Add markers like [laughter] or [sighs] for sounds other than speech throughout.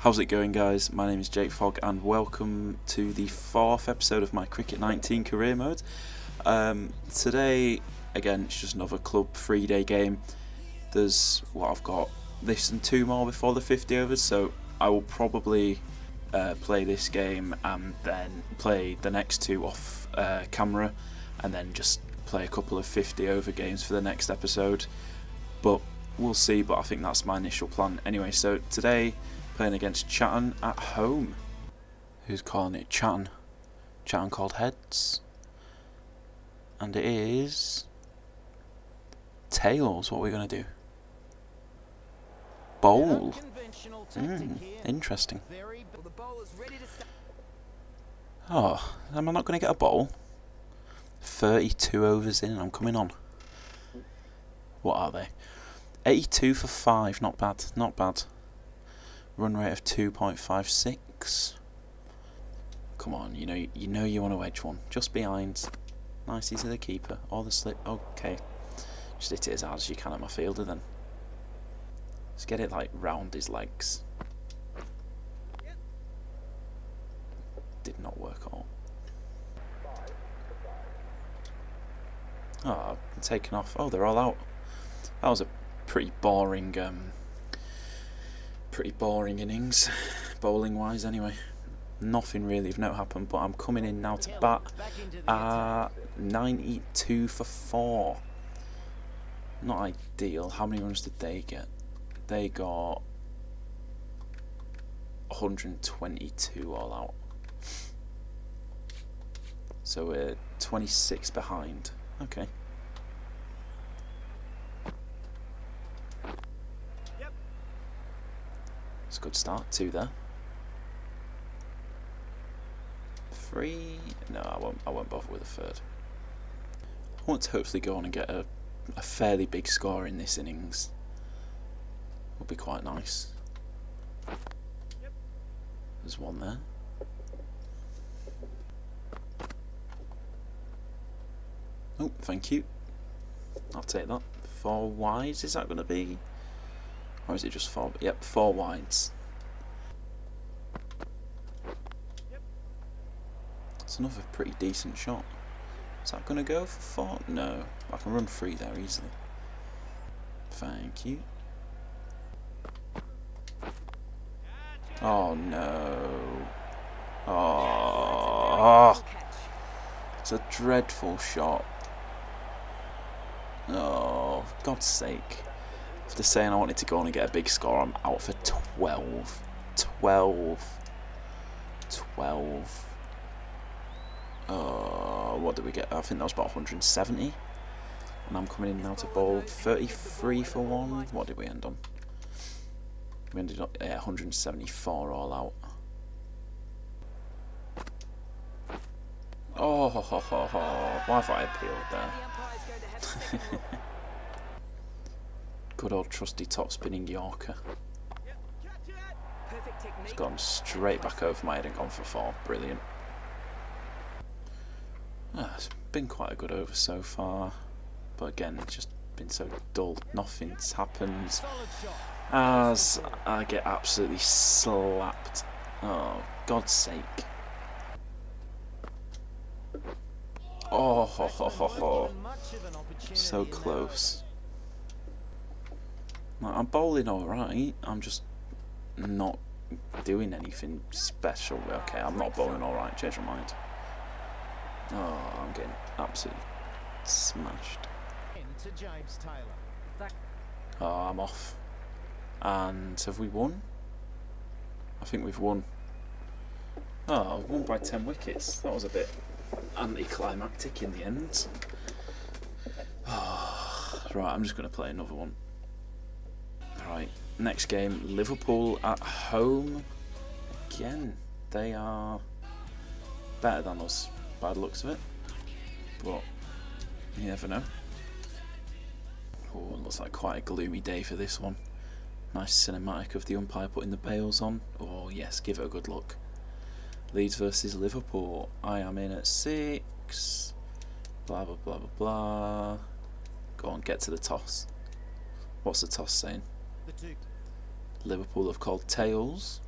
How's it going guys? My name is Jake Fogg and welcome to the fourth episode of my Cricket 19 career mode. Um, today, again, it's just another club three day game. There's, what I've got, this and two more before the 50 overs, so I will probably uh, play this game and then play the next two off uh, camera and then just play a couple of 50 over games for the next episode. But we'll see, but I think that's my initial plan. Anyway, so today playing against Chatton at home. Who's calling it Chatton? Chatton called heads. And it is tails. What are we going to do? Bowl. Mm, interesting. Oh, am I not going to get a bowl? 32 overs in and I'm coming on. What are they? 82 for 5, not bad, not bad. Run rate of 2.56. Come on, you know you know you want to edge one. Just behind. Nicely to the keeper. Or the slip. Okay. Just hit it as hard as you can at my fielder then. Let's get it like round his legs. Did not work at all. Oh, taken off. Oh, they're all out. That was a pretty boring, um, pretty boring innings, bowling wise. Anyway, nothing really of note happened. But I'm coming in now to bat. Uh, 92 for four. Not ideal. How many runs did they get? They got 122 all out. So we're 26 behind. Okay. A good start. Two there. Three. No, I won't. I won't bother with a third. I want to hopefully go on and get a, a fairly big score in this innings. Would be quite nice. There's one there. Oh, thank you. I'll take that. Four wides, is that going to be? Or is it just four? Yep, four wides. It's another pretty decent shot. Is that going to go for four? No. I can run free there easily. Thank you. Oh no. Oh. It's a dreadful shot. Oh, God's sake. After saying I wanted to go on and get a big score, I'm out for 12. 12. 12. Uh, what did we get? I think that was about 170. And I'm coming in now to bowl 33 for 1. What did we end on? We ended up yeah, 174 all out. Oh, ho, ho, ho, ho. why have I appealed there? [laughs] [laughs] Good old trusty top spinning Yorker. It's gone straight back over my head and gone for four. Brilliant. Ah, it's been quite a good over so far. But again, it's just been so dull. Nothing's happened. As I get absolutely slapped. Oh, God's sake. Oh, ho, ho, ho, ho. so close. I'm bowling alright, I'm just not doing anything special. Okay, I'm not bowling alright, change my mind. Oh, I'm getting absolutely smashed. Into James Taylor. Oh, I'm off. And have we won? I think we've won. Oh, won by 10 wickets. That was a bit anticlimactic in the end. Oh, [sighs] right, I'm just going to play another one. Right, next game, Liverpool at home. Again, they are better than us by the looks of it. But you never know. Oh, looks like quite a gloomy day for this one. Nice cinematic of the umpire putting the bails on. Oh yes, give it a good look. Leeds versus Liverpool. I am in at six. Blah blah blah blah blah. Go on, get to the toss. What's the toss saying? Liverpool have called tails.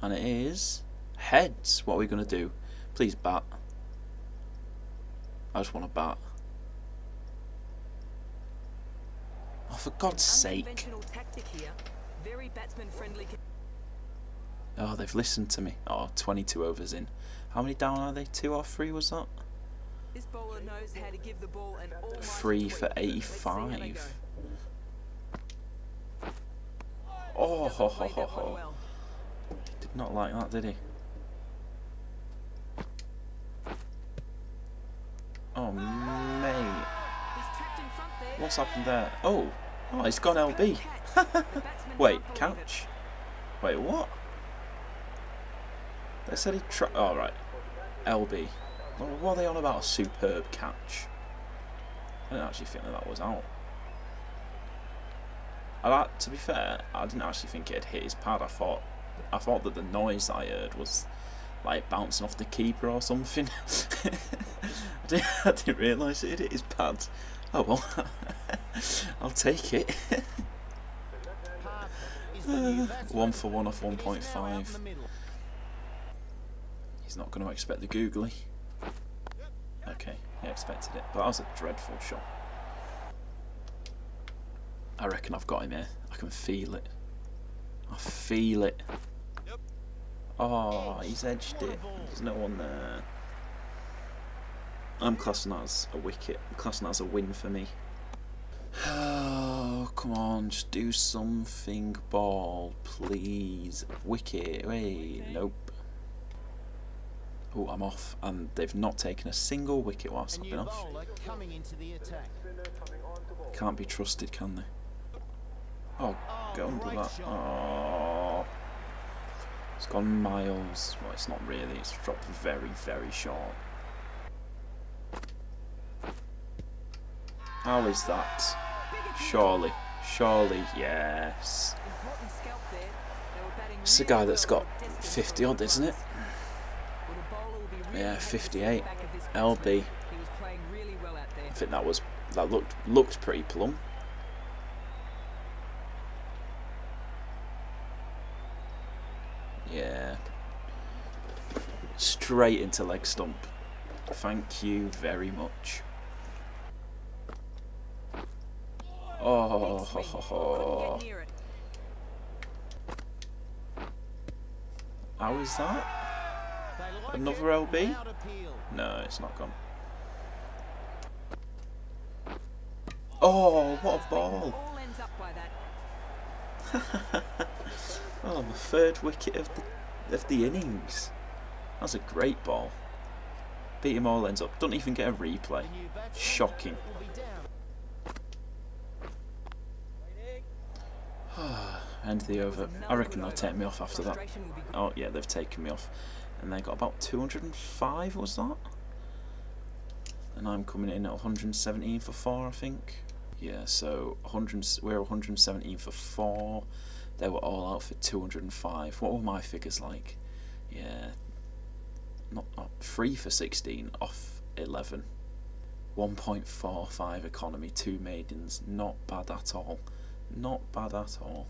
And it is heads. What are we going to do? Please bat. I just want to bat. Oh, for God's sake. Oh, they've listened to me. Oh, 22 overs in. How many down are they? Two or three was that? Three for 85. Oh, ho, ho, ho, ho. Did not like that, did he? Oh, mate. What's happened there? Oh, oh, he's gone LB. [laughs] Wait, catch? Wait, what? They said he tried. Oh, right. LB. What are they on about a superb catch? I didn't actually think that that was out. I to be fair, I didn't actually think it had hit his pad. I thought, I thought that the noise I heard was like bouncing off the keeper or something. [laughs] I didn't, [laughs] didn't realise it hit his pad. Oh well, [laughs] I'll take it. one for one off 1.5. He's not going to expect the googly. Okay, he expected it, but that was a dreadful shot. I reckon I've got him here. I can feel it. I feel it. Oh, he's edged it. There's no one there. I'm classing that as a wicket. I'm classing that as a win for me. Oh, come on, just do something, ball, please. Wicket, wait, nope. Oh, I'm off, and they've not taken a single wicket whilst I've been off. Can't be trusted, can they? Oh, go under that. Oh. It's gone miles. Well, it's not really. It's dropped very, very short. How is that? Surely. Surely, yes. It's a guy that's got 50 odd, isn't it? Yeah, 58. LB. I think that was that looked looked pretty plumb. Yeah. Straight into leg stump. Thank you very much. Oh, ho, ho, ho. how is that? Another LB? No, it's not gone. Oh, what a ball! [laughs] oh, my third wicket of the of the innings. That's a great ball. Beat him all ends up. Don't even get a replay. Shocking. [sighs] End the over. I reckon they'll take me off after that. Oh yeah, they've taken me off. And they got about 205, was that? And I'm coming in at 117 for 4, I think. Yeah, so 100, we're 117 for 4. They were all out for 205. What were my figures like? Yeah, not, not 3 for 16, off 11. 1.45 economy, 2 maidens. Not bad at all. Not bad at all.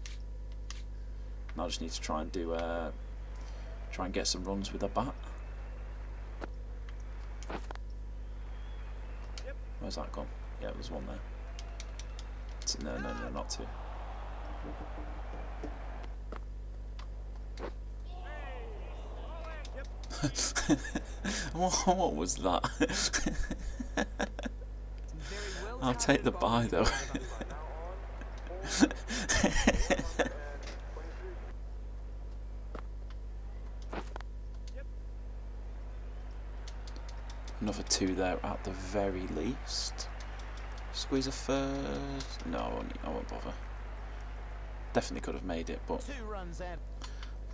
I just need to try and do uh, try and get some runs with a bat. Where's that gone? Yeah, there's one there. No, no, no, not two. [laughs] what was that? [laughs] I'll take the bye though. [laughs] Another two there at the very least. Squeeze a third. No, I won't, I won't bother. Definitely could have made it, but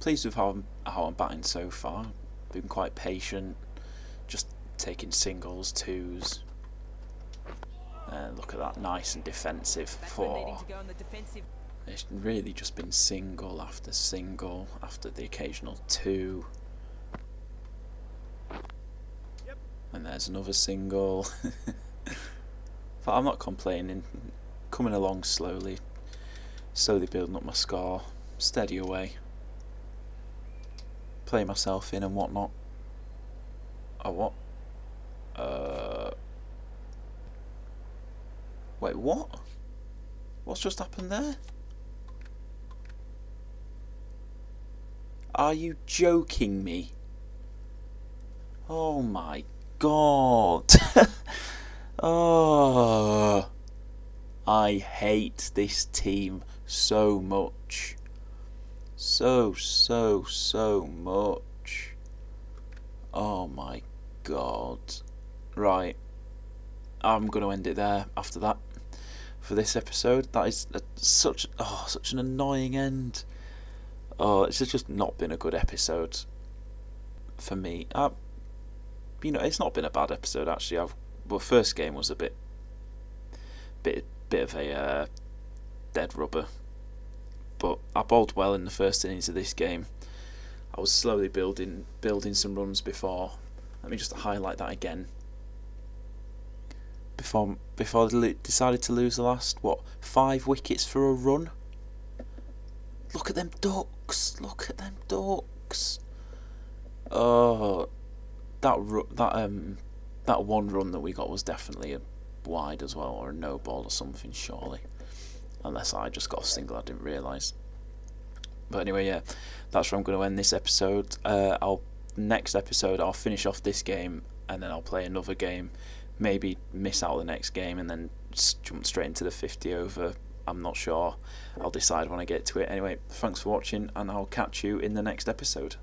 pleased with how I'm, how I'm batting so far. Been quite patient, just taking singles, twos. And look at that, nice and defensive. Four. It's really just been single after single after the occasional two. And there's another single. [laughs] but I'm not complaining. Coming along slowly. Slowly building up my score. Steady away. Play myself in and whatnot. Oh, what? Uh. Wait, what? What's just happened there? Are you joking me? Oh my god. [laughs] oh. I hate this team so much. So, so, so much. Oh my god. Right. I'm going to end it there after that for this episode. That is a, such oh such an annoying end. Oh, it's just not been a good episode for me. Uh, you know, it's not been a bad episode actually. I've well, first game was a bit, bit, bit of a uh, dead rubber, but I bowled well in the first innings of this game. I was slowly building building some runs before. Let me just highlight that again. Before before they decided to lose the last what five wickets for a run. Look at them ducks! Look at them ducks! Oh, that that um that one run that we got was definitely a wide as well, or a no ball or something, surely. Unless I just got a single, I didn't realise. But anyway, yeah, that's where I'm going to end this episode. Uh, I'll next episode I'll finish off this game and then I'll play another game. Maybe miss out the next game and then jump straight into the 50 over. I'm not sure. I'll decide when I get to it. Anyway, thanks for watching and I'll catch you in the next episode.